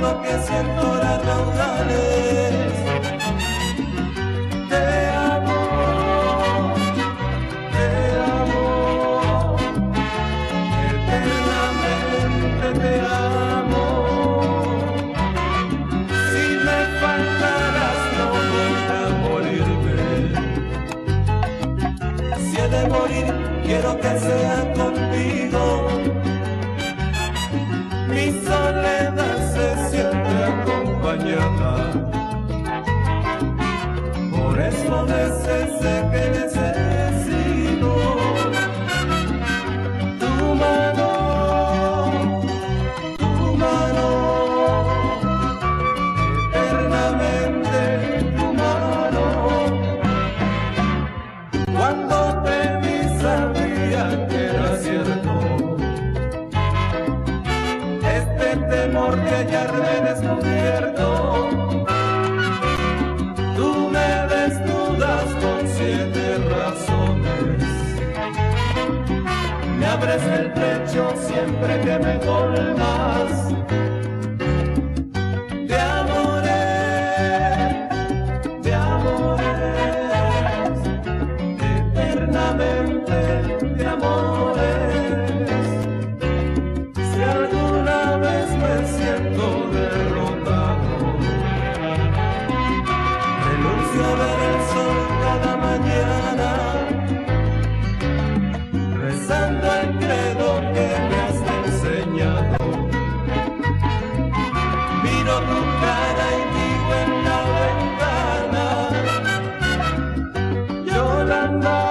lo que siento las raudales. Te amo, te amo, eternamente te amo. Si me faltaras no voy a morirme. Si he de morir, quiero que sea contigo. Mi soledad. por qué hallarme descubierto. Tú me desnudas con siete razones. Me abres el pecho siempre que me colmas. mañana, rezando el credo que me has enseñado. Miro tu cara y digo en la ventana, llorando.